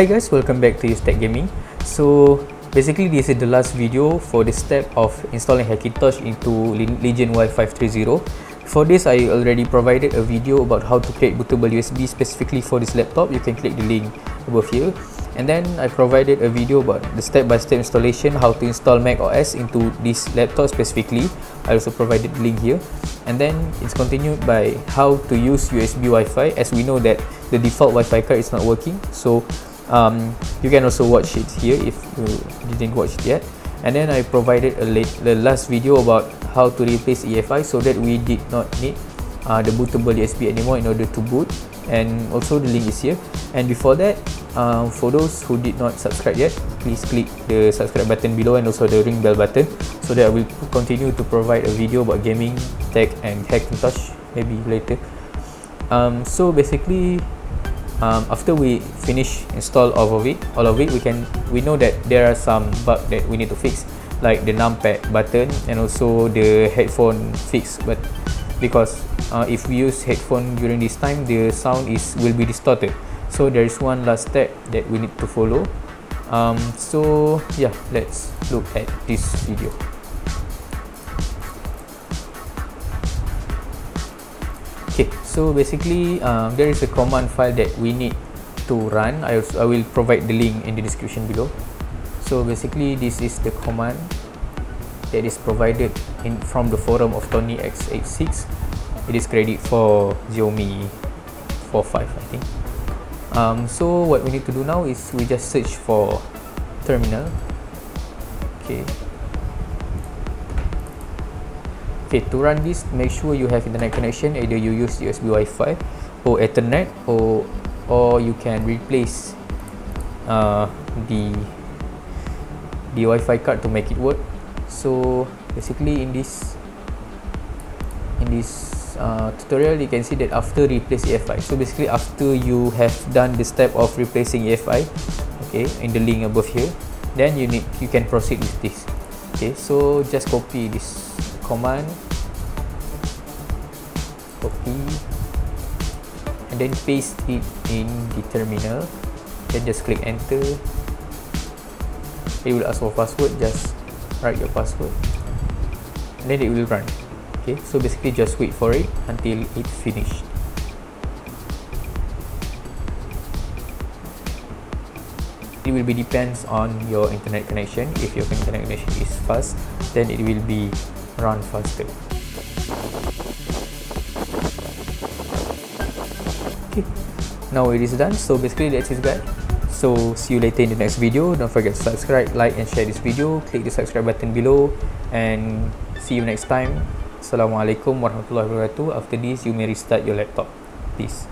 Hi guys, welcome back to Tech Gaming. So basically this is the last video for the step of installing Hackintosh into Legion Y530. For this, I already provided a video about how to create bootable USB specifically for this laptop. You can click the link above here. And then I provided a video about the step-by-step -step installation, how to install Mac OS into this laptop specifically. I also provided the link here. And then it's continued by how to use USB Wi-Fi as we know that the default Wi-Fi card is not working. So um, you can also watch it here if you didn't watch it yet. And then I provided a late, the last video about how to replace EFI so that we did not need uh, the bootable USB anymore in order to boot. And also the link is here. And before that uh, for those who did not subscribe yet please click the subscribe button below and also the ring bell button so that I will continue to provide a video about gaming, tech and Hackintosh maybe later. Um, so basically um, after we finish install all of it all of it we can we know that there are some bug that we need to fix like the numpad button and also the headphone fix but because uh, if we use headphone during this time the sound is will be distorted. So there is one last step that we need to follow. Um, so yeah let's look at this video okay so basically um, there is a command file that we need to run. I, I will provide the link in the description below. So basically this is the command that is provided in from the forum of Tony X86 it is credit for Xiaomi 45 I think. Um, so what we need to do now is we just search for terminal. Okay okay to run this. Make sure you have internet connection. Either you use USB Wi-Fi or Ethernet or or you can replace uh, the the Wi-Fi card to make it work. So basically in this in this uh, tutorial you can see that after replace EFI so basically after you have done the step of replacing EFI okay in the link above here then you need you can proceed with this. Okay so just copy this command copy and then paste it in the terminal. Then just click enter. It will ask for password just write your password. And then it will run. Okay so basically just wait for it until it finished. It will be depends on your internet connection. If your internet connection is fast then it will be run faster okay. Now it is done. So basically that's it guys. So see you later in the next video. Don't forget to subscribe like and share this video. Click the subscribe button below. And see you next time. Assalamualaikum warahmatullahi wabarakatuh. After this you may restart your laptop. Peace